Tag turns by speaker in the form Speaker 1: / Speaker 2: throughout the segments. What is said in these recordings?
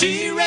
Speaker 1: She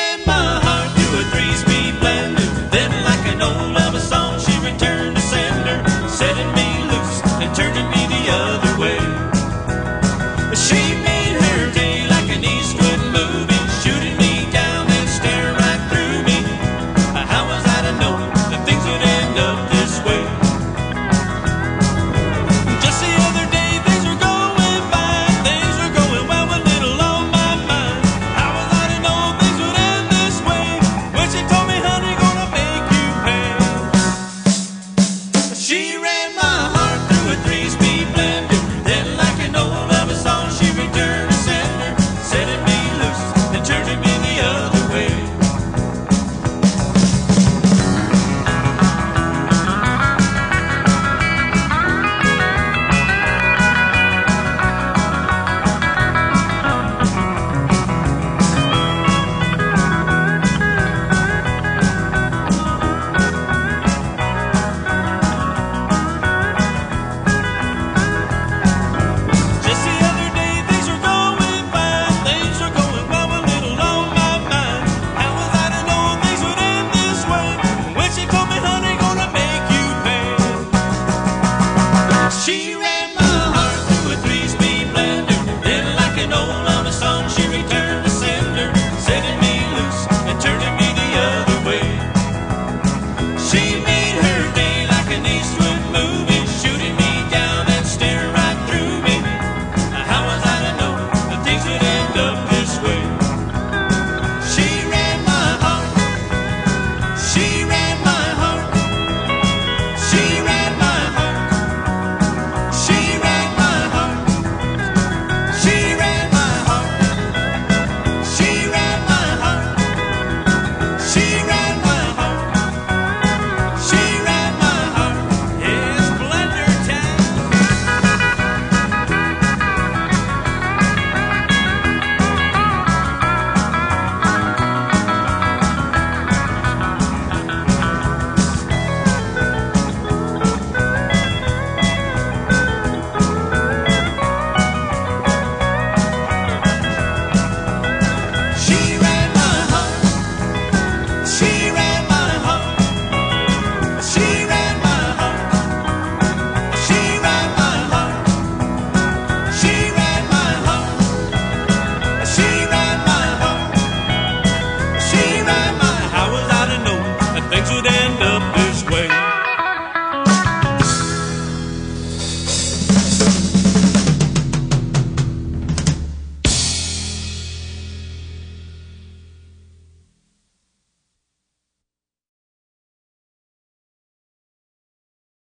Speaker 1: The.